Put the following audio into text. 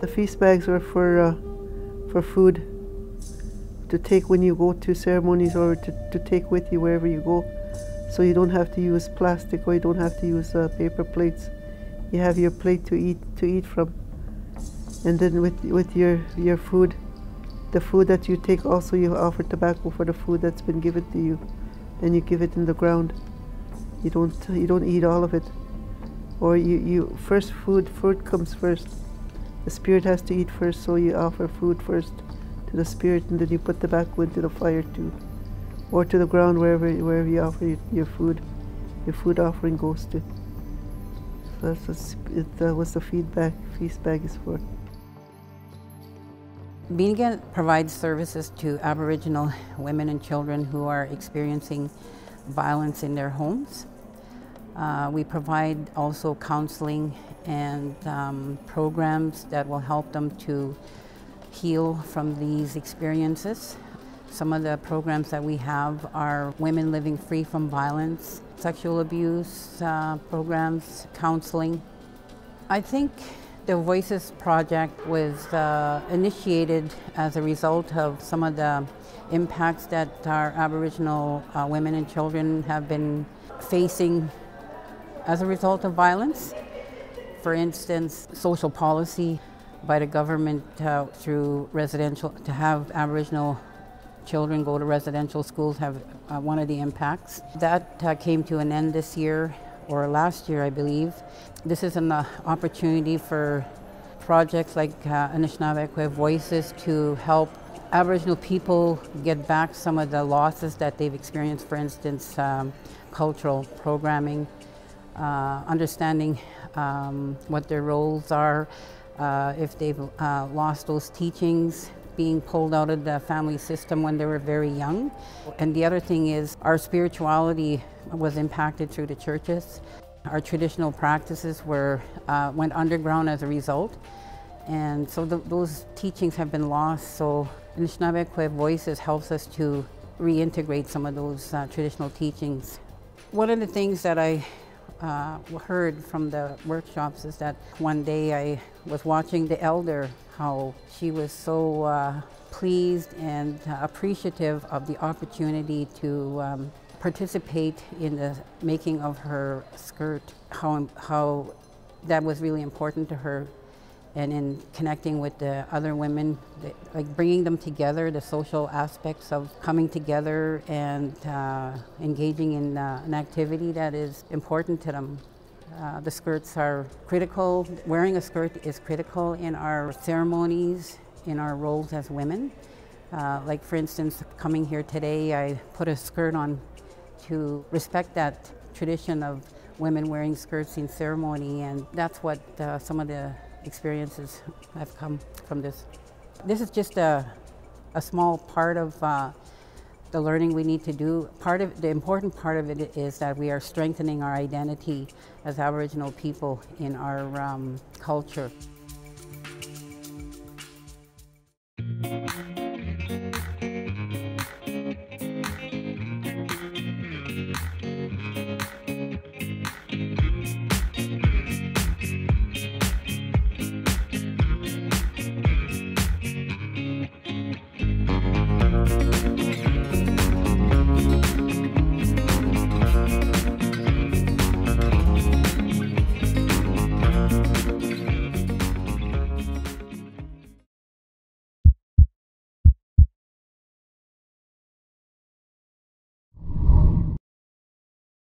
The feast bags are for, uh, for food to take when you go to ceremonies or to, to take with you wherever you go. So you don't have to use plastic or you don't have to use uh, paper plates. You have your plate to eat to eat from. And then with, with your, your food, the food that you take also you offer tobacco for the food that's been given to you. And you give it in the ground. You don't you don't eat all of it. Or you, you first food food comes first. The spirit has to eat first, so you offer food first to the spirit and then you put tobacco to the fire too. Or to the ground wherever wherever you offer your, your food. Your food offering goes to. So that's what it, uh, what the feedback feast bag is for. Beendigen provides services to Aboriginal women and children who are experiencing violence in their homes. Uh, we provide also counseling and um, programs that will help them to heal from these experiences. Some of the programs that we have are women living free from violence, sexual abuse uh, programs, counseling. I think the Voices Project was uh, initiated as a result of some of the impacts that our Aboriginal uh, women and children have been facing as a result of violence. For instance, social policy by the government uh, through residential, to have Aboriginal children go to residential schools have uh, one of the impacts. That uh, came to an end this year or last year, I believe. This is an uh, opportunity for projects like uh, Anishinaabe Voices to help Aboriginal people get back some of the losses that they've experienced, for instance, um, cultural programming, uh, understanding um, what their roles are, uh, if they've uh, lost those teachings, being pulled out of the family system when they were very young. And the other thing is our spirituality was impacted through the churches. Our traditional practices were uh, went underground as a result. And so the, those teachings have been lost. So Anishinaabe Voices helps us to reintegrate some of those uh, traditional teachings. One of the things that I uh, heard from the workshops is that one day I was watching the elder, how she was so uh, pleased and appreciative of the opportunity to um, participate in the making of her skirt, how, how that was really important to her and in connecting with the other women, like bringing them together, the social aspects of coming together and uh, engaging in uh, an activity that is important to them. Uh, the skirts are critical. Wearing a skirt is critical in our ceremonies, in our roles as women. Uh, like, for instance, coming here today, I put a skirt on to respect that tradition of women wearing skirts in ceremony, and that's what uh, some of the experiences have come from this. This is just a, a small part of uh, the learning we need to do. Part of the important part of it is that we are strengthening our identity as Aboriginal people in our um, culture.